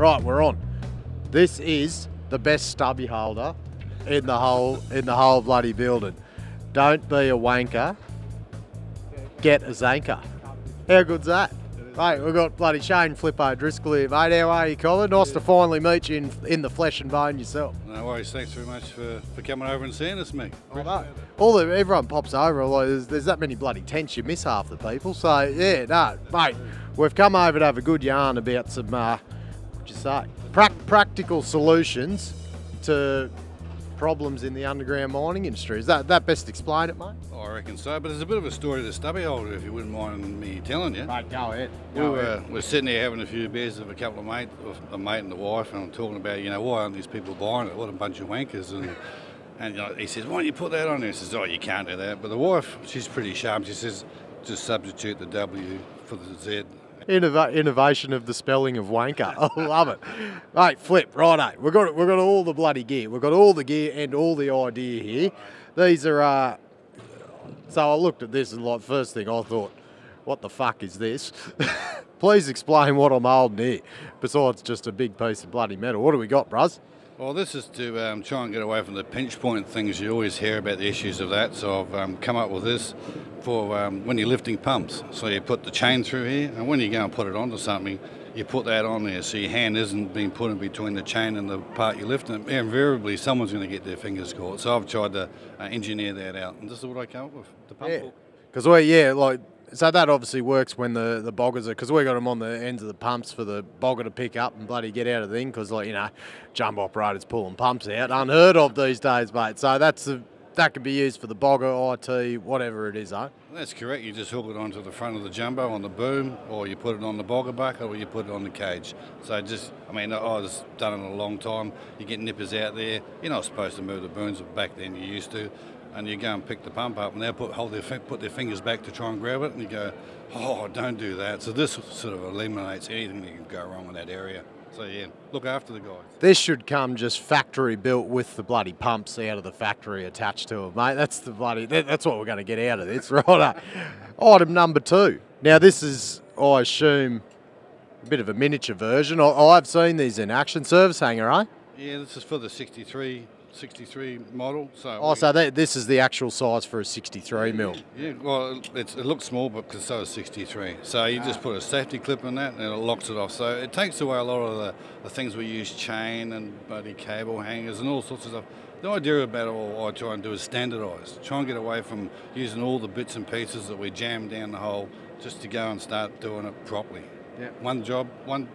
Right, we're on. This is the best stubby holder in the whole in the whole bloody building. Don't be a wanker. Get a Zanchor. How good's that? Mate, we've got bloody Shane Flip O'Driscoll here, mate. How are you, Colin? Nice to finally meet you in, in the flesh and bone yourself. No worries. Thanks very much for, for coming over and seeing us. Oh, All the, everyone pops over. Like, there's, there's that many bloody tents, you miss half the people. So yeah, no, mate, we've come over to have a good yarn about some, uh, you say, Prac- practical solutions to problems in the underground mining industry. Is that that best explain it, mate? Oh, I reckon so. But there's a bit of a story to stubby holder, if you wouldn't mind me telling you. Mate, go ahead. Uh, we were, we're sitting there having a few beers with a couple of mates, a mate and the wife, and I'm talking about, you know, why aren't these people buying it? What a bunch of wankers. And and you know, he says, why don't you put that on there? He says, oh, you can't do that. But the wife, she's pretty sharp. She says, just substitute the W for the Z. Innova- innovation of the spelling of wanker. I love it. Mate, flip, righto. We've got, we've got all the bloody gear. We've got all the gear and all the idea here. These are, uh, so I looked at this and like, first thing I thought, what the fuck is this? Please explain what I'm holding here. Besides just a big piece of bloody metal. What do we got, bruz? Well, this is to um, try and get away from the pinch point things. You always hear about the issues of that. So I've um, come up with this for um, when you're lifting pumps. So you put the chain through here, and when you go and put it onto something, you put that on there so your hand isn't being put in between the chain and the part you're lifting. And Invariably, someone's going to get their fingers caught. So I've tried to uh, engineer that out, and this is what I came up with. The pump Yeah. Because we, yeah, like so that obviously works when the the boggers are because we got them on the ends of the pumps for the bogger to pick up and bloody get out of the thing because like you know, jumbo operators pulling pumps out unheard of these days, mate. So that's a, that can be used for the bogger, IT, whatever it is, eh? That's correct. You just hook it onto the front of the jumbo on the boom, or you put it on the bogger bucket, or you put it on the cage. So just, I mean, I was done it a long time. You get nippers out there. You're not supposed to move the booms, but back then you used to. And you go and pick the pump up, and they put hold their put their fingers back to try and grab it, and you go, oh, don't do that. So this sort of eliminates anything that can go wrong in that area. So yeah, look after the guys. This should come just factory built with the bloody pumps out of the factory attached to it, mate. That's the bloody. That, that's what we're going to get out of this, right? Item number two. Now this is, I assume, a bit of a miniature version. I, I've seen these in action. Service hanger, eh? Yeah, this is for the 63, 63 model. So Oh, we- so that, this is the actual size for a 63 mil. Yeah, well, it- it's, it looks small, but because so is 63. So you just put a safety clip in that, and it locks it off. So it takes away a lot of the, the things we use, chain and bloody cable hangers and all sorts of stuff. The idea about it all I try and do is standardise. Try and get away from using all the bits and pieces that we jam down the hole, just to go and start doing it properly. Yeah. One job, one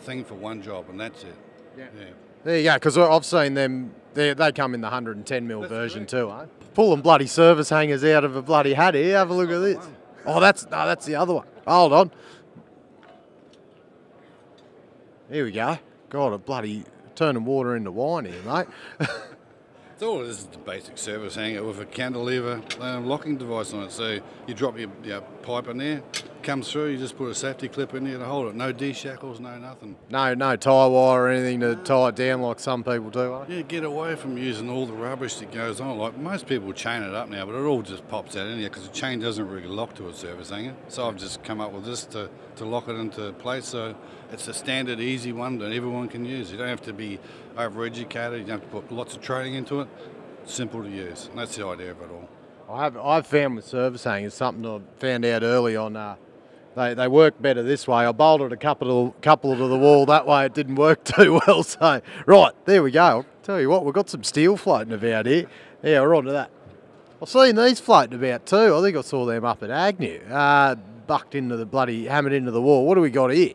thing for one job, and that's it. Yeah. yeah. There you go, because I've seen them, they, they come in the 110 mil version too, eh? Pulling bloody service hangers out of a bloody hat here. Have a look at this. Oh, that's no, that's the other one. Hold on. Here we go. God, a bloody turning water into wine here, mate. So all it is is the basic service hanger with a cantilever um, locking device on it. So you drop your, your pipe in there, comes through, you just put a safety clip in there to hold it. No D-shackles, no nothing. no, no tie wire or anything to tie it down like some people do, eh? Yeah, get away from using all the rubbish that goes on. Like most people chain it up now, but it all just pops out in there because the chain doesn't really lock to a service hanger. So I've just come up with this to, to lock it into place. So it's a standard, easy one that everyone can use. You don't have to be over-educated. You don't have to put lots of training into it. Simple to use. And that's the idea of it all. I have I've found with service hangers something I found out early on. Uh, they, they work better this way. I bolted a couple couple to the wall that way. It didn't work too well. So right there we go. I'll tell you what, we've got some steel floating about here. Yeah, we're on to that. I've seen these floating about too. I think I saw them up at Agnew. Uh, bucked into the bloody hammered into the wall. What do we got here?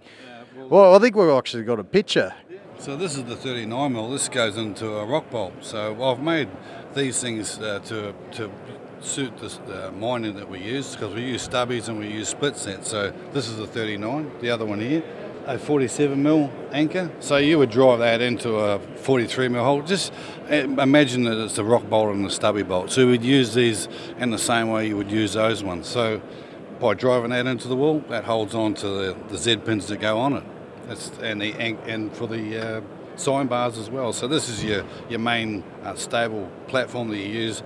Well, I think we've actually got a picture. So this is the 39 mil. This goes into a rock bolt. So I've made these things uh, to to suit this uh, mining that we use because we use stubbies and we use split sets. So this is the 39. The other one here, a 47 mil anchor. So you would drive that into a 43 mil hole. Just uh, imagine that it's the rock bolt and the stubby bolt. So we'd use these in the same way you would use those ones. So by driving that into the wall, that holds on to the, the Z pins that go on it. That's, and, the, and, for the uh, sign bars as well. So this is your, your main uh, stable platform that you use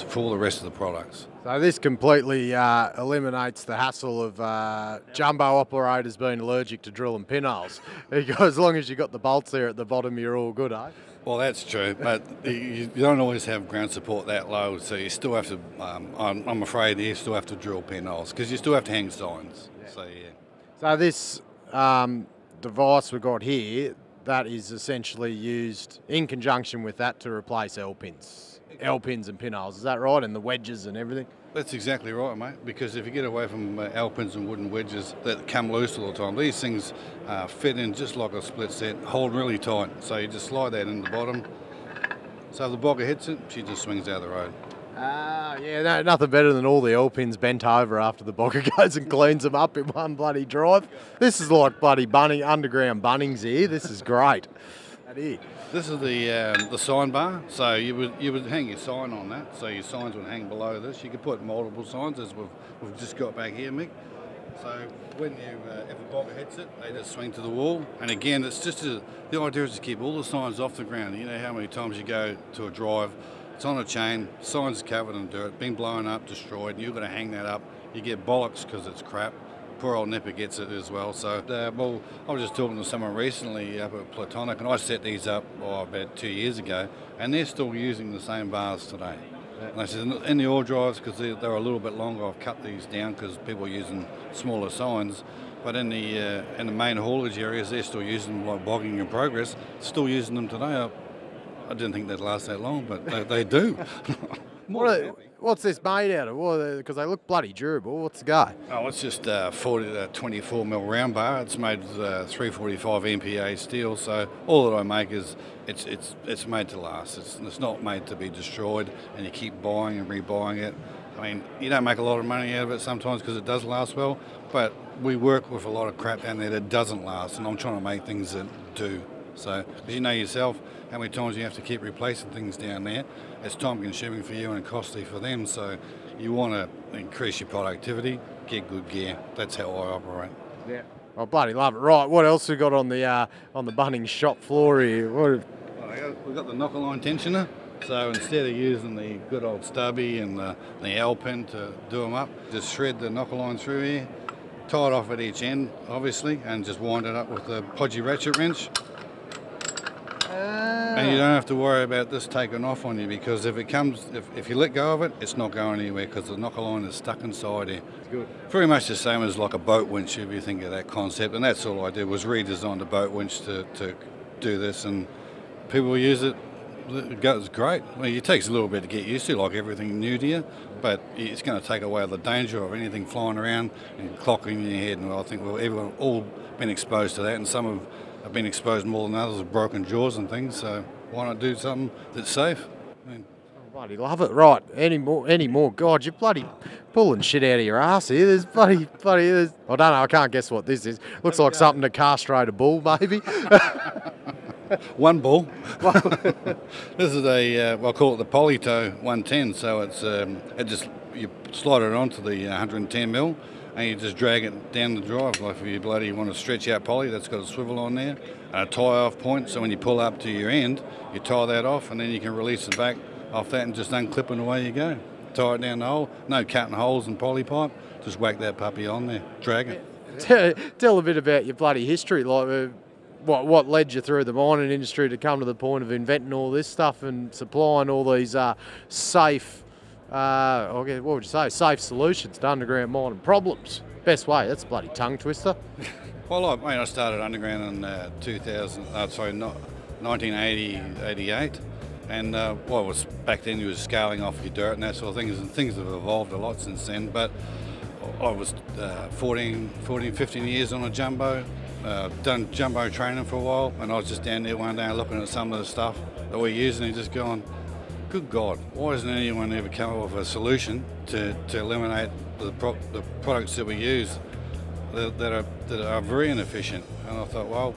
for all the rest of the products. So this completely uh, eliminates the hassle of uh, jumbo operators being allergic to drilling pinholes. Because as long as you've got the bolts there at the bottom, you're all good, eh? Well, that's true, but you, don't always have ground support that low, so you still have to. Um, I'm, I'm afraid you still have to drill pinholes because you still have to hang signs. So yeah. So this um, device we've got here, that is essentially used in conjunction with that to replace L pins, L pins and pinholes. Is that right? And the wedges and everything. That's exactly right, mate. Because if you get away from uh, L pins and wooden wedges that come loose all the time, these things uh, fit in just like a split set, hold really tight. So you just slide that in the bottom. So if the bogger hits it, she just swings out the road. Ah, yeah, no, nothing better than all the L pins bent over after the bogger goes and cleans them up in one bloody drive. This is like bloody bunny underground bunnings here. This is great. Is. This is the um, the sign bar. So you would you would hang your sign on that. So your signs would hang below this. You could put multiple signs as we've, we've just got back here, Mick. So when you uh, if a bogger hits it, they just swing to the wall. And again, it's just a, the idea is to keep all the signs off the ground. You know how many times you go to a drive, it's on a chain, signs covered in dirt, been blown up, destroyed. And you've got to hang that up. You get bollocks because it's crap poor old Nipper gets it as well. So, uh, well, I was just talking to someone recently up at Plutonic, and I set these up oh, about two years ago, and they're still using the same bars today. And I said, in the ore drives, because they're, they're, a little bit longer, I've cut these down because people are using smaller signs. But in the uh, in the main haulage areas, they're still using them like bogging in progress, still using them today. I, I didn't think they'd last that long, but they, they do. What are, what's this made out of? Because they look bloody durable. What's the guy? Oh, it's just uh, 40, uh, 24 mil round bar. It's made with uh, 345 MPa steel. So all that I make is it's it's it's made to last. It's, it's not made to be destroyed, and you keep buying and rebuying it. I mean, you don't make a lot of money out of it sometimes because it does last well, but we work with a lot of crap down there that doesn't last, and I'm trying to make things that do. So, as you know yourself, how many times you have to keep replacing things down there, it's time consuming for you and costly for them. So, you want to increase your productivity, get good gear. That's how I operate. Yeah. I bloody love it. Right, what else we got on the uh, on the Bunnings shop floor here? What... We've got the knocker line tensioner. So instead of using the good old stubby and the, the L pin to do them up, just shred the knocker line through here, tie it off at each end, obviously, and just wind it up with the podgy ratchet wrench. And you don't have to worry about this taking off on you because if it comes, if, if you let go of it, it's not going anywhere because the knocker line is stuck inside here. Good. Pretty much the same as like a boat winch if you think of that concept. And that's all I did was redesign the boat winch to, to do this and people use it. It goes great. Well, it takes a little bit to get used to, like everything new to you, but it's going to take away the danger of anything flying around and clocking in your head. And I think we've everyone all been exposed to that, and some have have been exposed more than others with broken jaws and things. So why not do something that's safe? I mean, bloody love it. Right, any more? Any more? God, you're bloody pulling shit out of your ass here. There's bloody, bloody. There's, I don't know. I can't guess what this is. Looks like something to castrate a bull, maybe. One bull. this is a, uh, well, I call it the Polytow 110. So it's um, it just you slide it onto the 110 mil and you just drag it down the drive. Like if you bloody want to stretch out poly, that's got a swivel on there and a tie off point. So when you pull up to your end, you tie that off, and then you can release the back off that and just unclip and away you go. Tie it down the hole. No cutting holes in poly pipe. Just whack that puppy on there. Drag it. Tell, tell a bit about your bloody history. Like. Uh, what what led you through the mining industry to come to the point of inventing all this stuff and supplying all these uh, safe uh, okay, what would you say? Safe solutions to underground mining problems. Best way. That's a bloody tongue twister. well, I, mean, I started underground in uh, 2000. Uh, sorry, not 1980, 88. And uh, well, was back then you was scaling off your dirt and that sort of things, and things have evolved a lot since then. But I was uh, 14, 14, 15 years on a jumbo. Uh, done jumbo training for a while, and I was just down there one day looking at some of the stuff that we're using and just going, good God, why hasn't anyone ever come up with a solution to, to eliminate the, pro- the products that we use that, that, are, that are very inefficient? And I thought, well,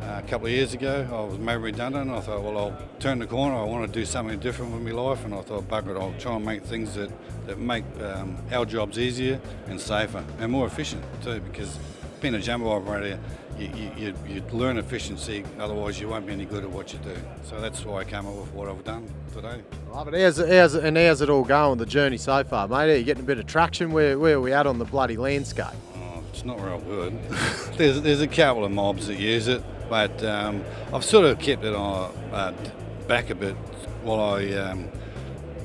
uh, a couple of years ago, I was made redundant. I thought, well, I'll turn the corner. I want to do something different with my life. And I thought, bugger it, I'll try and make things that, that make um, our jobs easier and safer and more efficient too, because being a jumbo operator, you, you, you, learn efficiency, otherwise you won't be any good at what you do. So that's why I came up with what I've done today. Right, but how's, how's, and how's it all going, the journey so far, mate? Are you getting a bit of traction? Where, where are we at on the bloody landscape? Oh, it's not real good. there's, there's a couple of mobs that use it, but um, I've sort of kept it on, uh, back a bit while I um,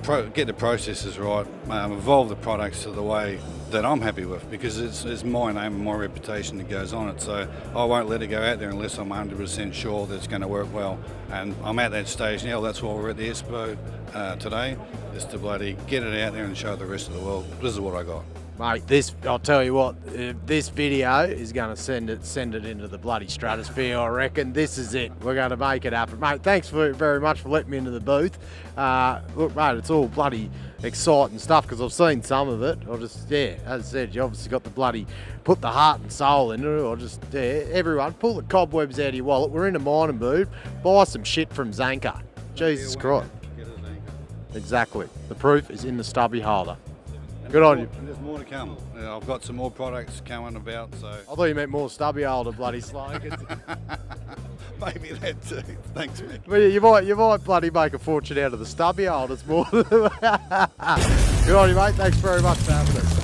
pro- get the processes right, um, evolve the products to the way that I'm happy with because it's, it's my name and my reputation that goes on it. So I won't let it go out there unless I'm 100% sure that it's going to work well. And I'm at that stage now. That's why we're at the Expo uh, today, is to bloody get it out there and show the rest of the world. This is what I got. Mate, this I'll tell you what, uh, this video is going to send it send it into the bloody stratosphere. I reckon this is it. We're going to make it happen, mate. Thanks for, very much for letting me into the booth. Uh, look, mate, it's all bloody exciting stuff because I've seen some of it. I just yeah, as I said, you obviously got the bloody put the heart and soul into it. Or just yeah, everyone pull the cobwebs out of your wallet. We're in a mining mood. Buy some shit from Zanchor. Jesus Christ. Exactly. The proof is in the stubby holder. Good on you. And there's more to come. Yeah, I've got some more products coming about, so I thought you meant more stubby holder bloody slogans. maybe that too. Thanks, mate. Well, you might you might bloody make a fortune out of the stubby holders more. Good on you, mate. Thanks very much for having us.